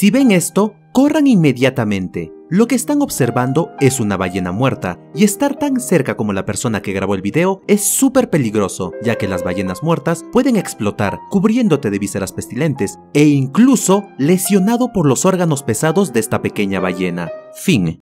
Si ven esto, corran inmediatamente. Lo que están observando es una ballena muerta, y estar tan cerca como la persona que grabó el video es súper peligroso, ya que las ballenas muertas pueden explotar, cubriéndote de vísceras pestilentes, e incluso lesionado por los órganos pesados de esta pequeña ballena. Fin.